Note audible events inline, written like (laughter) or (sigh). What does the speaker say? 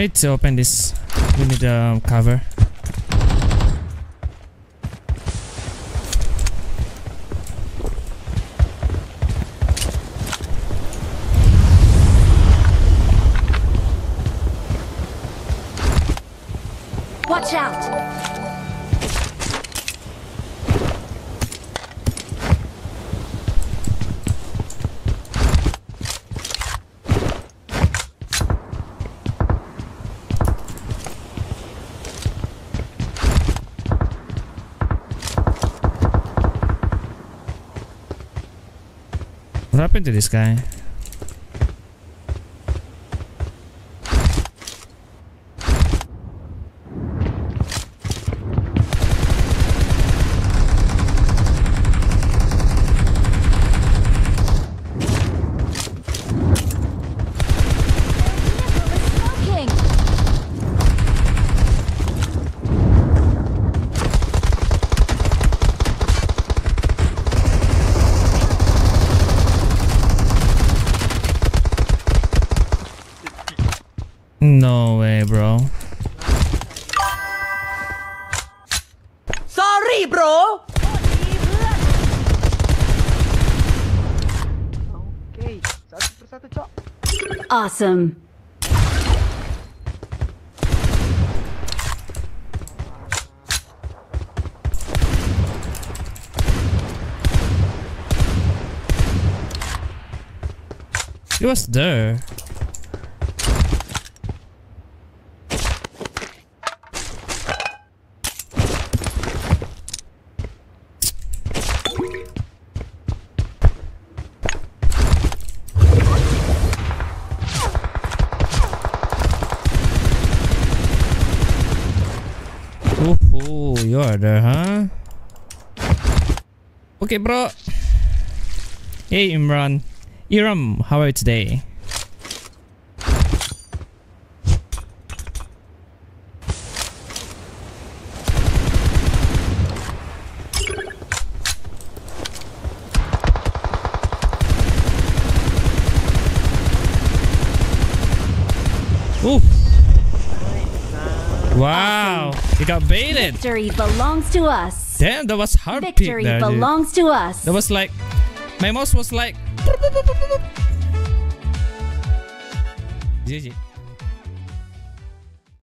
I need to open this. We need um, cover. Watch out! What happened to this guy? No way, bro. Sorry, bro! Okay, satu persatu, Cok. Awesome. He was there. Ooh, you are there, huh? Okay, bro. Hey, Imran. Iram, how are you today? Ooh. Wow, you got baited. Victory belongs to us. Damn, that was hard Victory there, dude. belongs to us. That was like, my mouse was like, (laughs) GG.